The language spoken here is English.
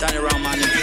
turn around, man.